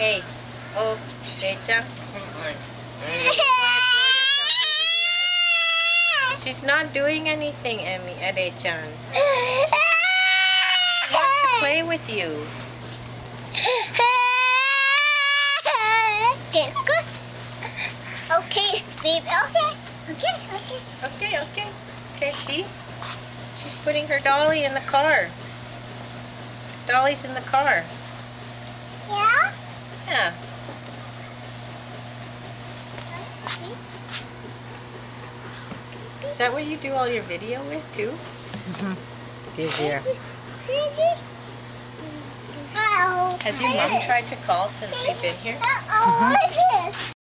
Hey. Oh, Decha. She's not doing anything, Emi, eh, Ade-chan. She wants to play with you. Okay, good. Okay, baby. Okay. Okay, okay. Okay, okay. Okay, see? She's putting her dolly in the car. Dolly's in the car. Yeah. That what you do all your video with, too? Mm-hmm. Easier. Baby. Oh. Has your mom tried to call since we've been here? Uh-oh. Mm-hmm.